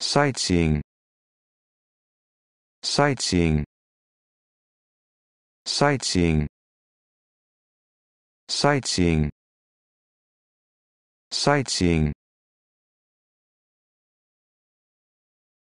sightseeing. Sightseeing. Sightseeing. Sightseeing. Sightseeing.